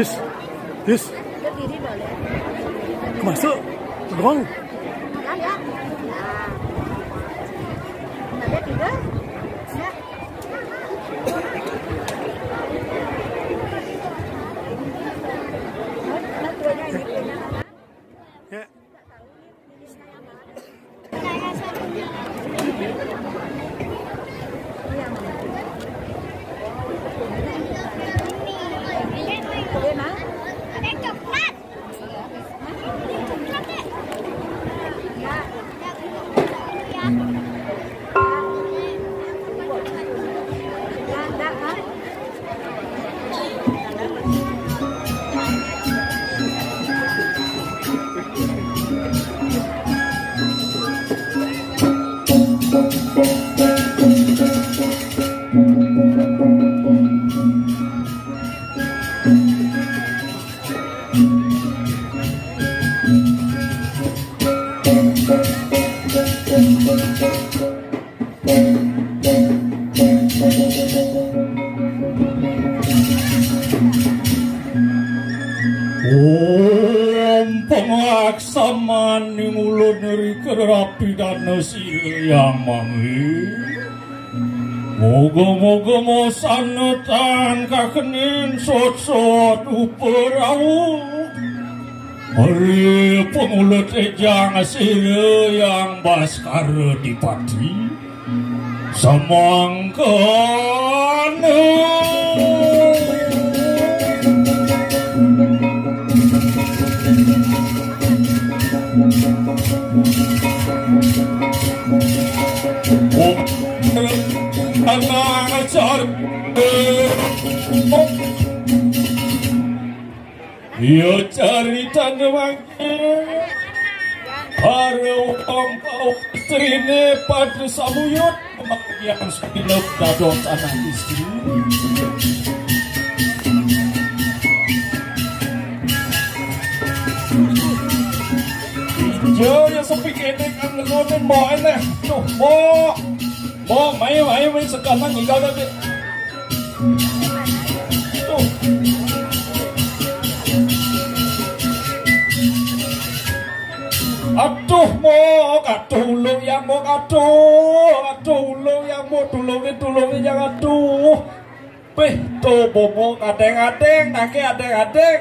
Dis. Dis. Masuk. Tolong. Oh. Pengaksaman ning ulun neri kerapi dan yang mangi. Moga-moga mo sanutan kakenin sot-sot uperau. Hari pengulut ejang sila yang baskar dipati. Semangkana. Yo carita newangi Para kau istrine pada samuyut Memakaian sepinok dadot tanah istri Yo, ya sepi kene kan ngoten mo ene. Tuh, mo. Mo, mai mai mai sekarang tinggal deh. Aduh mo katulung yang mo katuh. Katulung yang mo tulungin tulungin yang aduh. Peh tuh bobo kadeng-kadeng nake adeng-adeng.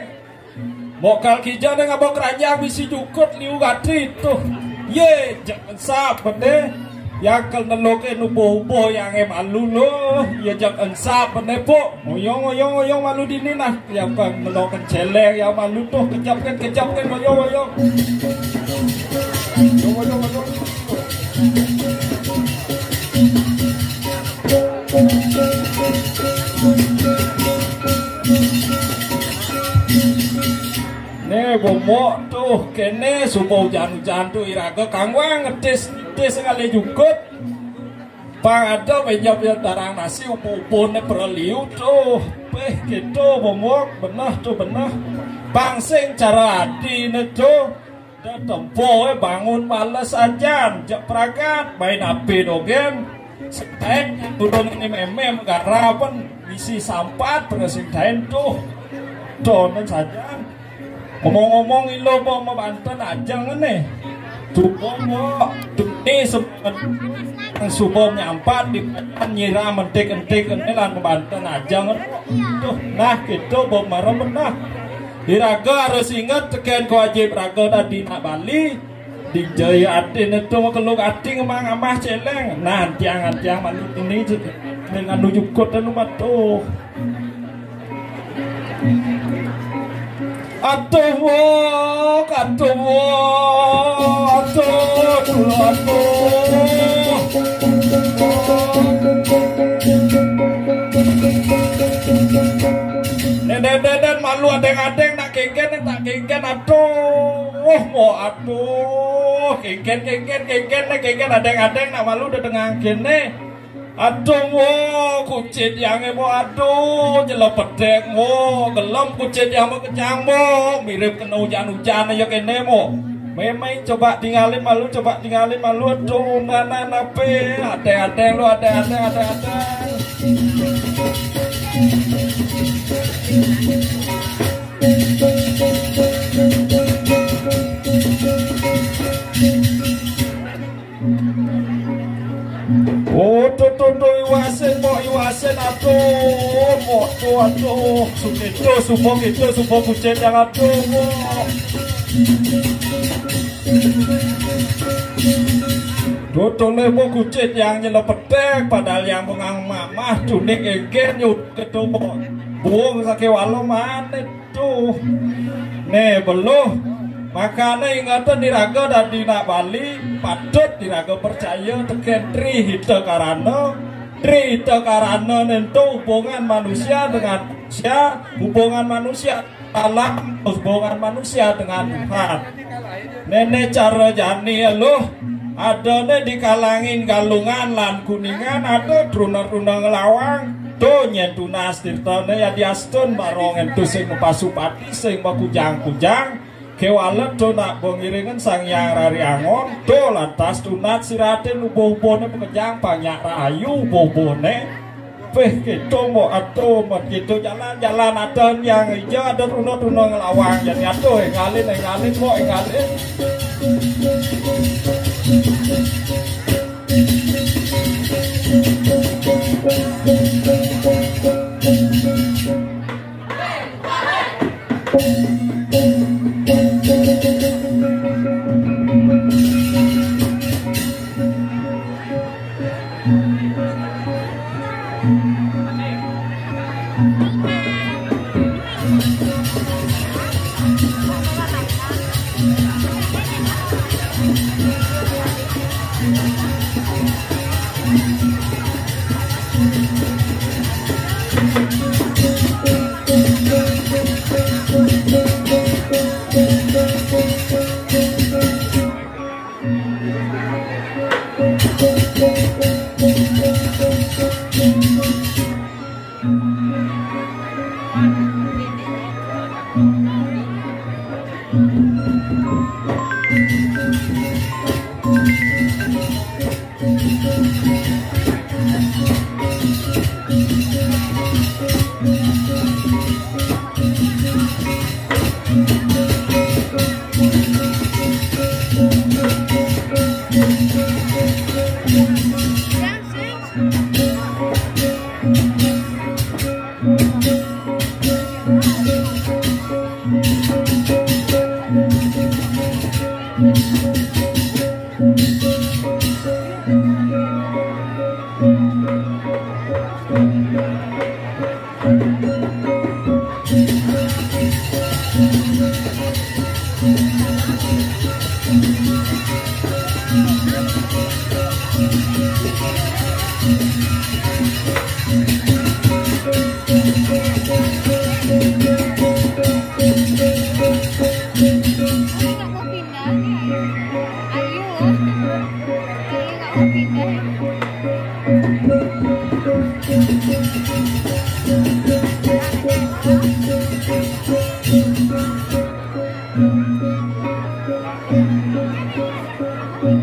Mokal kijana ngabok keranjang bisi jukut liu gati tuh. Ye, jangan sabar deh. Yang kal neloke nubo-ubo yang em alu lo. Ya jangan sabar deh po. Oyong oyong oyong malu dini nah. Yang kal nelokan celeng yang malu tuh kejapkan kejapkan oyong oyong. Ne bomo tuh kene supo hujan-hujan tuh iraga kangwang ngedis ngedis sekali jukut Bang ada penyop yang tarang nasi upu-upu ne perliu tuh Peh gitu bomo benah tuh benah. Bang sing cara hati ne tuh Dan tempo eh bangun males aja Jak peragat main api dogen Setain turun ini memem garapan Isi sampat bersintain tuh Donen saja ngomong-ngomong ilo po mo banten ajang ngene tubo mo dukti ang subom nyampat di nyira mentik-entik ngene lan mo banten ajang tuh nah gitu bo marem nah. Diraga harus ingat teken kewajib raga tadi nak Bali. Di jaya itu keluk ating emang amah celeng. Nah tiang tiang malu ini dengan nujuk kota numpat tuh Wo, atuh dulu atuh. Deden deden malu adeng-adeng nak kengken tak kengken aduh. Mau aduh. Kengken kengken kengken nak kengken adeng-adeng nak malu udah tengah kene Aduh wo kucit yang ibu aduh jelas pedek wo gelem kucit yang mau kejang wo mirip kena hujan hujan ya kene mo memang coba tinggalin malu coba tinggalin malu aduh nana nape ada ada lu ada ada ada ada thank you ada-ada ada-ada ayu asin aduh moto aduh sukito supo gitu supo kucet yang aduh Dotone mo kucit yang nyelepedek padahal yang mengang mamah dunik egen nyut ketumo buang sake walo manet tuh ne beluh makanya ingatan diraga dan dina Bali patut diraga percaya teken tri hita karana tri hita karana nentu hubungan manusia dengan manusia hubungan manusia alam hubungan manusia dengan Tuhan. Nenek cara jani loh ada ne di kalangin galungan lan kuningan ada truna-truna ngelawang to nyentunas tirtane ya diastun barong entu sing pasupati sing makujang-kujang kewalet to nak sang yang rari angon to lantas tunat siratin ubo-ubone pekejang banyak rayu ubo-ubone. Peh gitu mau mau gitu jalan-jalan ada yang hijau ada truna-truna ngelawang. Jadi atuh ngalin ngalin mau ngalin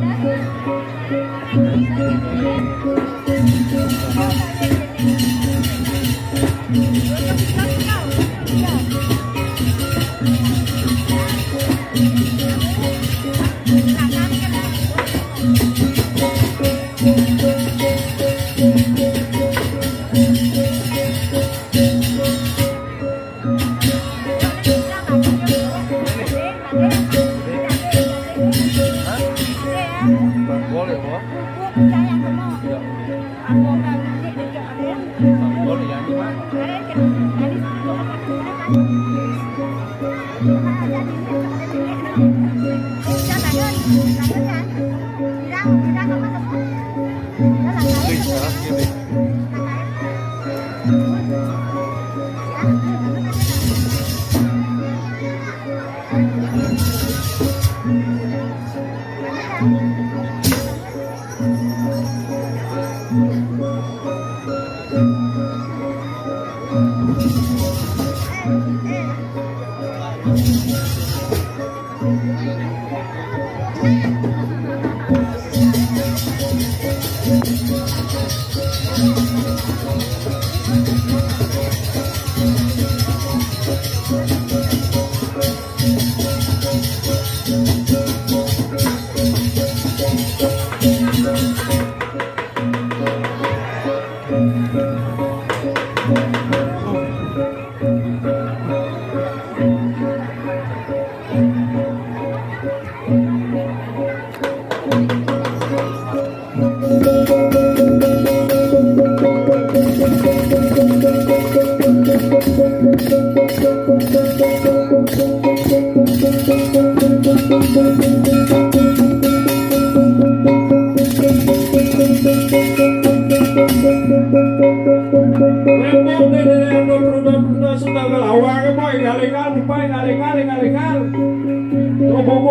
Let's go.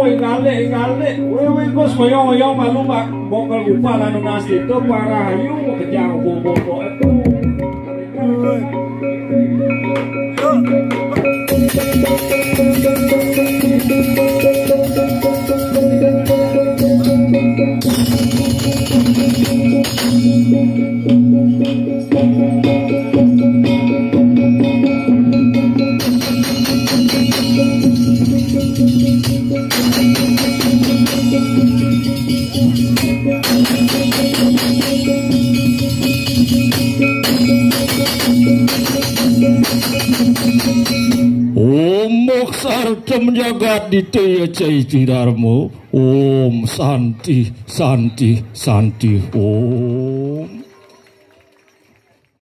Ingale ingale. Wewe kos moyo moyo maluma bongkal lupa lanu nasi itu para hayu Ya di teya cai darmo om santi santi santi om.